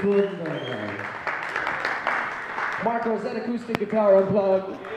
Clinton. Marcos that acoustic guitar unplugged.